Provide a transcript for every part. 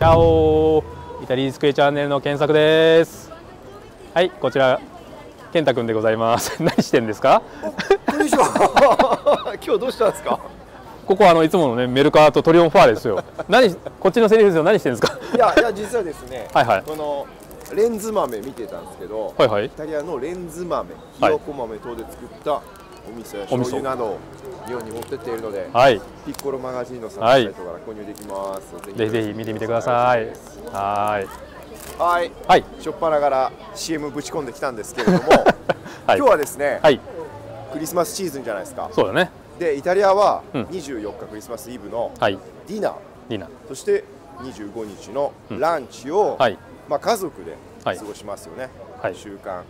チャオ。イタリースクエチャンネルの検索です。はいこちら健太くんでございます。何してんですか？今日どうしたんですか？ここはあのいつものねメルカートトリオンファーですよ。何こっちのセリフですよ。何してんですか？いやいや実はですねはいはい。このレンズ豆見てたんですけど、はいはい。イタリアのレンズ豆ひよこ豆等で作ったお味噌や醤油などを日本に持ってっているので、はい。ピッコロマガジンのサイトから購入できます、ぜひぜひ見てみてください。はい。はい。はい。しょっぱながら CM ぶち込んできたんですけれども、はい。今日はですね、はい。クリスマスシーズンじゃないですか。そうだね。でイタリアはうん。24日クリスマスイブのはい。ディナー、リナそして25日のランチを、はい。まあ、家族ではい。過ごしますよね、はい。習慣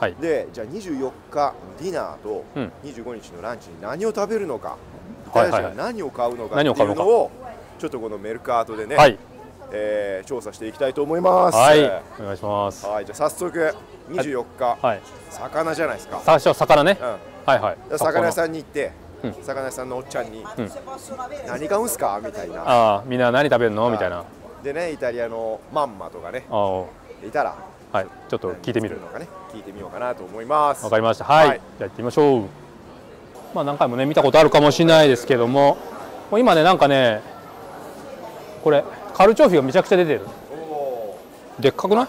はい。でじゃあ24日ディナーとうん。25日のランチに何を食べるのか、イタリア人が何を買うのかっていうのをちょっとこのメルカートでね、はい。えー調査していきたいと思います。はい。お願いします。はい。じゃあ早速24日、はい。魚じゃないですか、最初魚ね。うん。はいはい。で魚屋さんに行って、うん。魚屋さんのおっちゃんに、ん。何買うんすか？みたいな。ああみんな何食べるの？みたいな。でねイタリアのマンマとかね。あいたらあはいちょっと聞いてみる。のかね聞いてみようかなと思います。わかりました。はい、はい。じゃあ行ってみましょう。まあ何回もね見たことあるかもしれないですけども。もう今ねなんかねこれカルチョーフィがめちゃくちゃ出てる。でっかくない？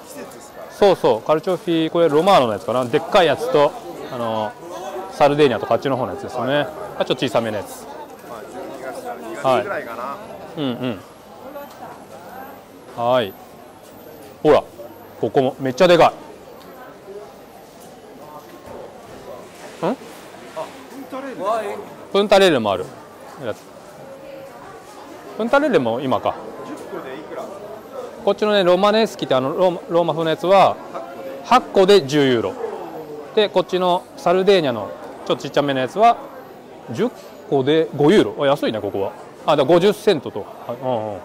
そうそうカルチョーフィこれロマーノのやつかな。でっかいやつとあのサルデーニャとかあっちの方のやつですよね。あちょっと小さめのやつ。まあ12月から2はい。月ぐらいかな、うんうん。はい。ほらここも。めっちゃでかい。ん？あプンタレール。もある。プンタレッレも今か。10個でいくらこっちのねロマネスキってあのローマローマ風のやつは8個で10ユーロ。でこっちのサルデーニャのちょっとちっちゃめのやつは10個で5ユーロ。あ安いねここは。あだから50セントと、はいうんうん、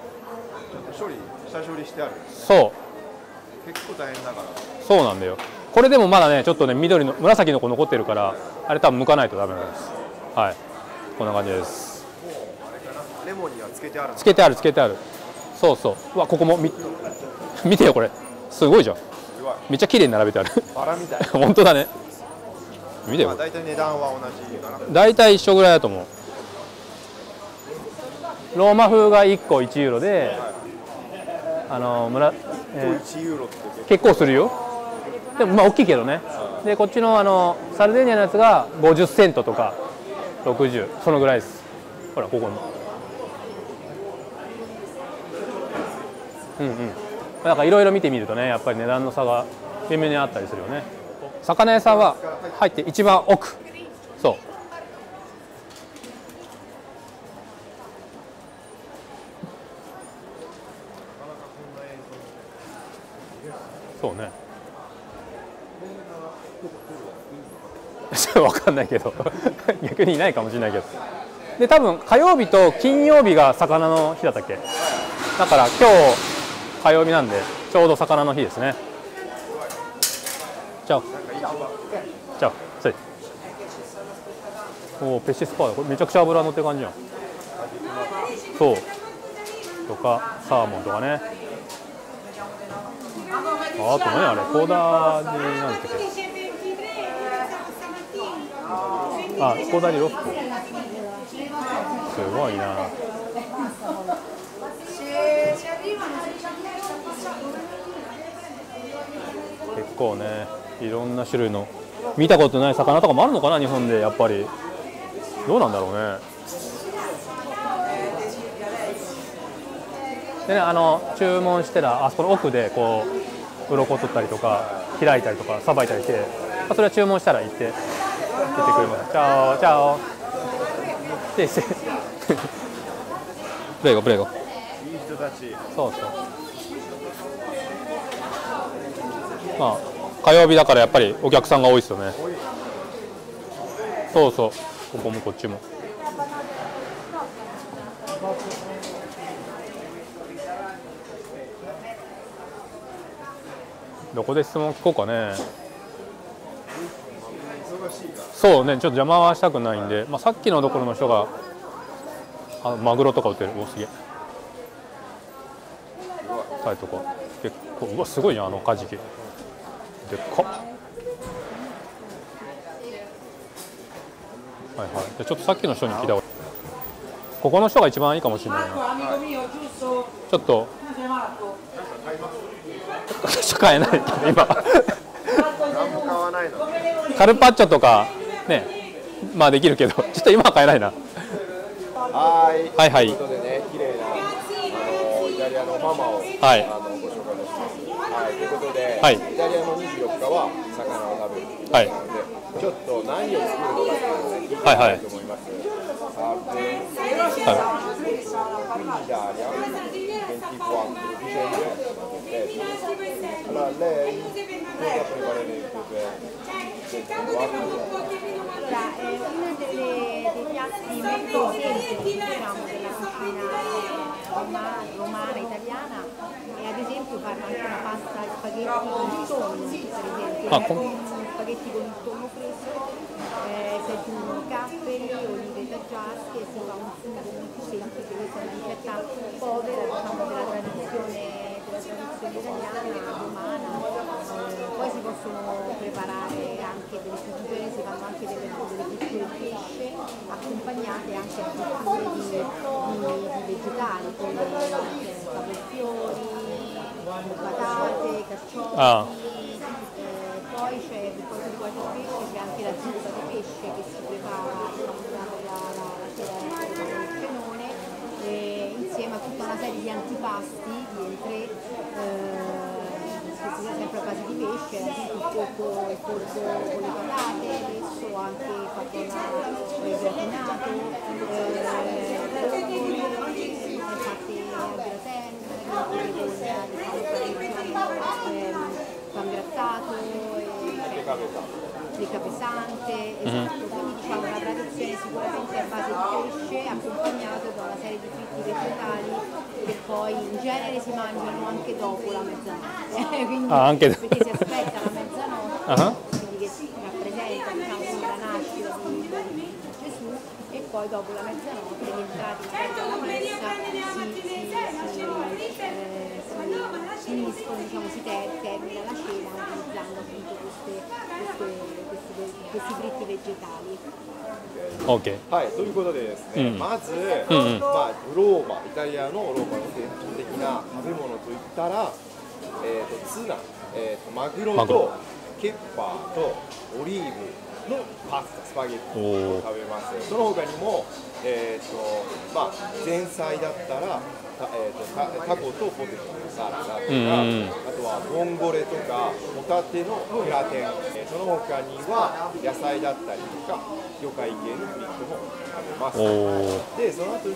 処理下処理してある。そう結構大変だからそうなんだよ。これでもまだねちょっとね緑の紫の子残ってるからあれ多分剥かないとダメなんです。はい。こんな感じです。レモンにはつけてあるの？つけてあるつけてある。そうそう。うわここもみ見てよこれ。すごいじゃん。めっちゃ綺麗に並べてある。バラみたい。本当だね。見てよ。まあ大体値段は同じかな。大体一緒ぐらいだと思う。ローマ風が1個1ユーロであの村、えー1ユーロって結結構するよ。でもまあ大きいけどね。でこっちのあのサルデーニャのやつが50セントとか60そのぐらいです。ほらここにうんうん。なんかいろいろ見てみるとねやっぱり値段の差が微妙にあったりするよね。魚屋さんは入って一番奥そうそうね。わかんないけど。逆にいないかもしれないけど。で多分火曜日と金曜日が魚の日だったっけ？だから今日火曜日なんでちょうど魚の日ですね。じゃあじゃあそれおおペシスパーだこれめちゃくちゃ脂乗ってる感じじゃん。そう。とかサーモンとかね。あと何あれコーダーになんだっけあコーダーにロック。すごいな結構ねいろんな種類の見たことない魚とかもあるのかな日本でやっぱりどうなんだろうねでねあの注文してらあそこの奥でこう鱗取ったりとか開いたりとかさばいたりして、まあ、それは注文したら行って行ってくれます。チャオチャオ。でせ プレゴプレゴいい人たち。そうそう。まあ火曜日だからやっぱりお客さんが多いですよね。そうそう。ここもこっちもどこで質問聞こうかね。そうねちょっと邪魔はしたくないんで、まあ、さっきのところの人があマグロとか売ってる。おすげえ。タイとか結構うわすごいねあのカジキ。でっかはいはい。じゃちょっとさっきの人に聞いたここの人が一番いいかもしれないな。ちょっと。買えない今。カルパッチョとかねまあできるけどちょっと今は買えないな。はい。はいはい。ということでね綺麗なあのイタリアのママを、はい。あのご紹介します。はい。ということで、はい。イタリアの24日は魚を食べるはいなので、ちょっと何を作るのかっていうのをね聞い思います、は Italia 24 dicembre allora lei cosa quarto? Allora, è uno delle, dei piatti molto semplici diciamo, della cucina roma- romana, italiana esempio fanno anche una pasta spaghetti con il tonno, per esempio, Ah, con- spaghetti con il tonno fresco, eh, si aggiungono capperi, olive taggiasche, si fa un sugo molto semplice, questa è una ricetta povera diciamo, della tradizione, della tradizione italiana, romana, eh, poi si possono preparare anche delle fritture, si fanno anche delle, delle fritture di pesce accompagnate anche a fritture di, di, di vegetali come eh, cavolfiori, patate, carciofi. Ah. Eh, poi c'è per quanto riguarda il pesce c'è anche la zuppa di pesce che si prepara diciamo, cenone eh, insieme a tutta una serie di antipasti di eh, si fa sempre a base di pesce, il polpo, il polpo con le patate, adesso anche eh, gratinato, eh, grattato, e, rica pesante, esatto, quindi diciamo una tradizione sicuramente a base di pesce accompagnato da una serie di fritti vegetali che poi in genere si mangiano anche dopo la mezzanotte, quindi, Ah, anche- perché si aspetta la mezzanotte, Ah. quindi che si rappresenta diciamo, la nascita di, di Gesù e poi dopo la mezzanotte l'entrata in messa si, si, si, eh, si uniscono, diciamo, si ter- termina la cena utilizzando appunto queste, queste, questi, questi fritti vegetali. OK はい、ということでですね、うんまず、うんうんまあ、ローマ、イタリアのローマの伝統的な食べ物といったら、えー、とツナ、えー、とマグロマグロとケッパーとオリーブのパスタ、スパゲッティを食べます。その他にも、えーとまあ、前菜だったら、たえー、とタタコとポテトのサラダとか、うんあとはボンゴレとかホタテのグラテン、えーその他には野菜だったりとか魚介系のフリットも食べます。でその後に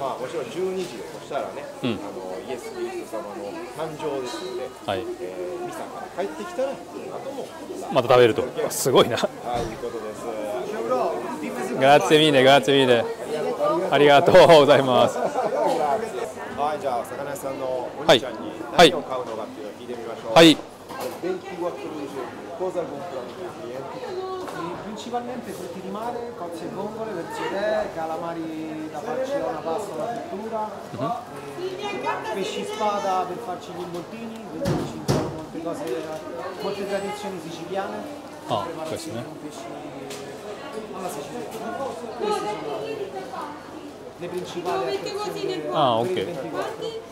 まあもちろん12時としたらね、うん。あのイエス・キリスト様の誕生ですので、はい。えーミサから帰ってきたらその後もまた食べると。すごいな。はいいうことです。グラッツェミーネグラッツェミーネ。ありがとうございますさんのおはい兄ちゃんにはい何を買うのかっていうのを聞いてみましょう。はい電気はプルージェcosa comprano i clienti? Principalmente frutti di mare, cozze e vongole, versione calamari da farci da una pasta o una frittura, e pesci spada per farci gli involtini, quindi ci sono molte cose, molte tradizioni siciliane, Ah, preparazione questo, con pesci alla siciliana. Queste sono le principali attrazioni Ah, ok. il 24.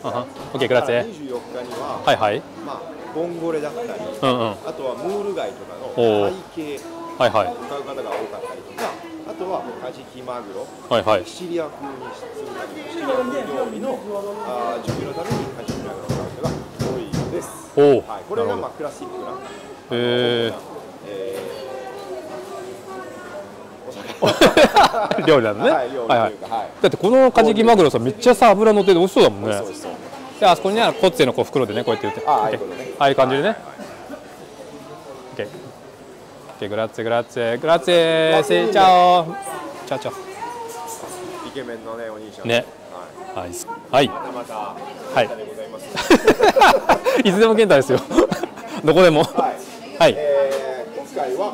あは。OK グラッツェ。24日には、はい。はいまあボンゴレだったり、うんうん。あとはムール貝とかのおー。貝系はいはい。を買う方が多かったりとか、あとはカジキマグロ、はいはい。シチリア風にするたシチリア風料理の準備のためにカジキマグロを買う人が多いです。おおはい、これがまあクラシックな、へえ 料理なのね。はい料理というかはいだってこのカジキマグロさめっちゃさ油乗ってて美味しそうだもんね。であそこにねコッツェのこう袋でねこうやって言って。あああいうことね。ああいう感じでね。OK OK グラッツェグラッツェ。グラッツェセイチャオチャオチャイケメンのねお兄ちゃん。ね。はい。はいはい。またまたはい。いつでも健太ですよ。どこでも。はい。はい。えー、今回は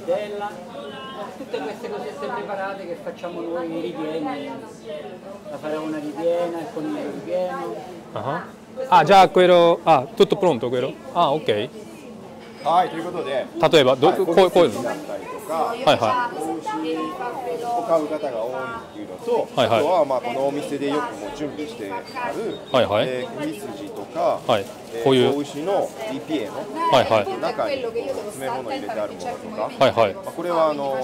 ridella, tutte queste cosette preparate che facciamo noi i ripieni, la faraona ripiena, il coniglio ripieno. Ah, ah, già quello. Ah, tutto pronto quello? Ah, ok. はい、ということで、例えば、どはいこうこうこういうのだったりと か、はいはを買う方が多いっていうのと、はいはい。あとはまあこのお店でよくもう準備してある、はいはい。えー首筋とか、はい。えーこういう。子牛のリピエのはいはい。中に詰め物入れてあるものとか、はいはい。まあ、これはあの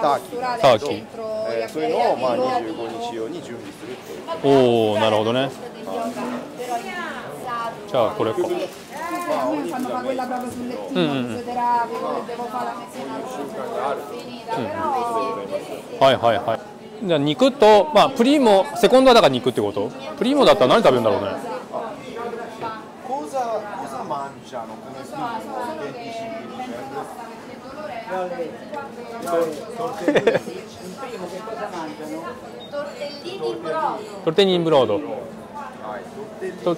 ターキー。ターキー、えーそういうのをまあ25日用に準備するっていう。おおなるほどね。じゃあこれかまあ、お肉がメインなんですけど、うんうんうん習慣があるということでございます。はいはいはいじゃあ肉とまあプリモセコンドはだから肉ってこと？プリモだったら何食べるんだろうね？Cosa, cosa mangiano come primo il 25 dicembre? Il primo che cosa mangiano? トルテニンブロードと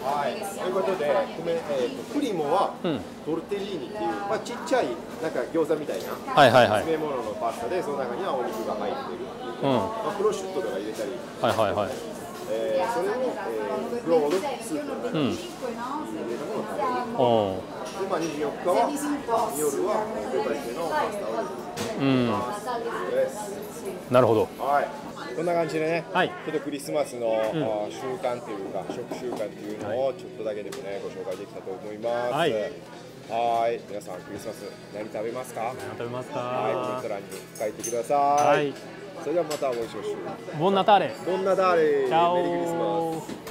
はい、ということで、米えーとプリモは、うんトルテリーニっていう、まあ、ちっちゃいなんか餃子みたいなはいはいはい。詰め物のパスタで、その中にはお肉が入ってるっていう、うん。まあ、プロシュットとか入れたり、はいはいはい。えーそれを、えー、ブロードスープに入れたものを食べる。おー。で、まあ、24日は夜はペパリテのパスタを食べうんなるほどはい、こんな感じでね、はい。ちょっとクリスマスの、あー習慣というか、食習慣というのをちょっとだけでもね、ご紹介できたと思います。はい。はい。皆さん、クリスマス何食べますか？食べますはい、コメンかト欄に書いてください。はい。それではまたお会いしましょう。ボンナターレ？どんなだれ、メリークリスマス。オ